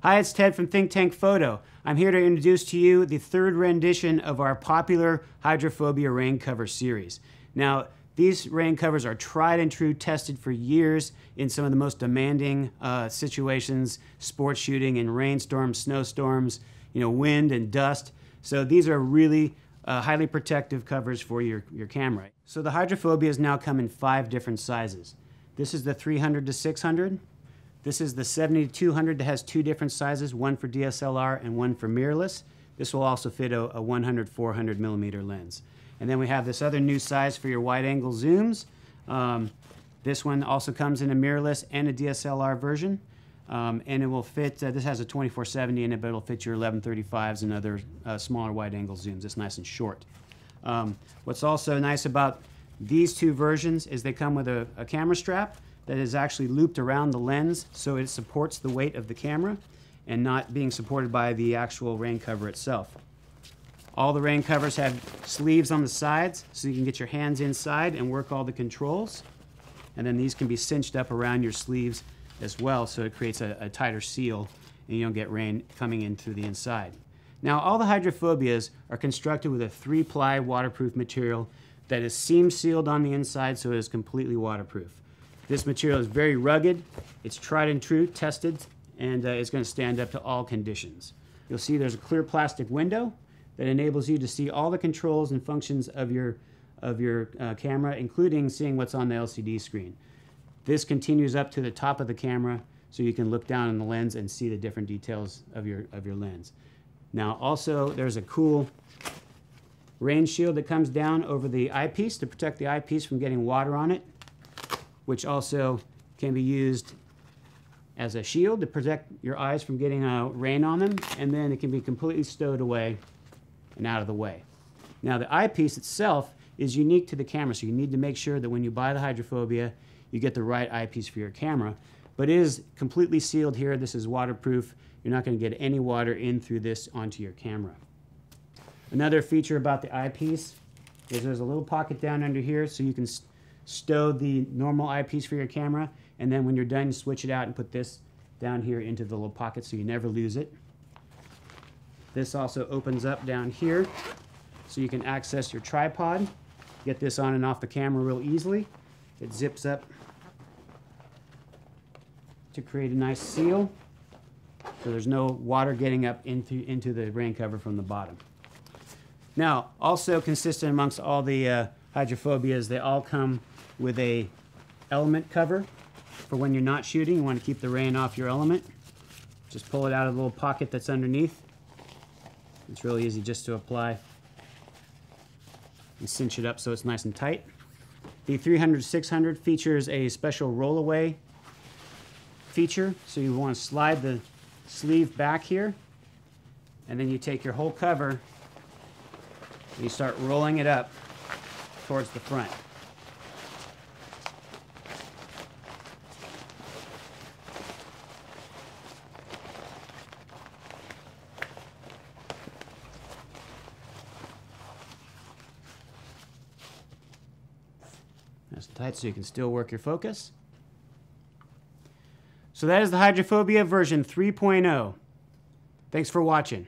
Hi, it's Ted from Think Tank Photo. I'm here to introduce to you the third rendition of our popular Hydrophobia rain cover series. Now, these rain covers are tried and true, tested for years in some of the most demanding uh, situations, sports shooting in rainstorms, snowstorms, you know, wind and dust. So these are really uh, highly protective covers for your, your camera. So the Hydrophobia has now come in five different sizes. This is the 300 to 600. This is the 7200 that has two different sizes, one for DSLR and one for mirrorless. This will also fit a, a 100, 400 millimeter lens. And then we have this other new size for your wide angle zooms. Um, this one also comes in a mirrorless and a DSLR version. Um, and it will fit, uh, this has a 2470 in it, but it'll fit your 1135s and other uh, smaller wide angle zooms. It's nice and short. Um, what's also nice about these two versions is they come with a, a camera strap that is actually looped around the lens so it supports the weight of the camera and not being supported by the actual rain cover itself. All the rain covers have sleeves on the sides so you can get your hands inside and work all the controls. And then these can be cinched up around your sleeves as well so it creates a, a tighter seal and you don't get rain coming in through the inside. Now all the hydrophobias are constructed with a three ply waterproof material that is seam sealed on the inside so it is completely waterproof. This material is very rugged, it's tried and true, tested, and uh, it's going to stand up to all conditions. You'll see there's a clear plastic window that enables you to see all the controls and functions of your, of your uh, camera, including seeing what's on the LCD screen. This continues up to the top of the camera so you can look down in the lens and see the different details of your, of your lens. Now also there's a cool rain shield that comes down over the eyepiece to protect the eyepiece from getting water on it, which also can be used as a shield to protect your eyes from getting uh, rain on them, and then it can be completely stowed away and out of the way. Now the eyepiece itself is unique to the camera, so you need to make sure that when you buy the Hydrophobia, you get the right eyepiece for your camera. But it is completely sealed here. This is waterproof. You're not going to get any water in through this onto your camera. Another feature about the eyepiece is there's a little pocket down under here so you can stow the normal eyepiece for your camera and then when you're done switch it out and put this down here into the little pocket so you never lose it. This also opens up down here so you can access your tripod. Get this on and off the camera real easily. It zips up to create a nice seal so there's no water getting up into, into the rain cover from the bottom. Now, also consistent amongst all the uh, hydrophobias, they all come with a element cover for when you're not shooting. You want to keep the rain off your element. Just pull it out of the little pocket that's underneath. It's really easy just to apply and cinch it up so it's nice and tight. The 300-600 features a special rollaway feature. So you want to slide the sleeve back here, and then you take your whole cover and you start rolling it up towards the front. Nice and tight so you can still work your focus. So that is the Hydrophobia version 3.0. Thanks for watching.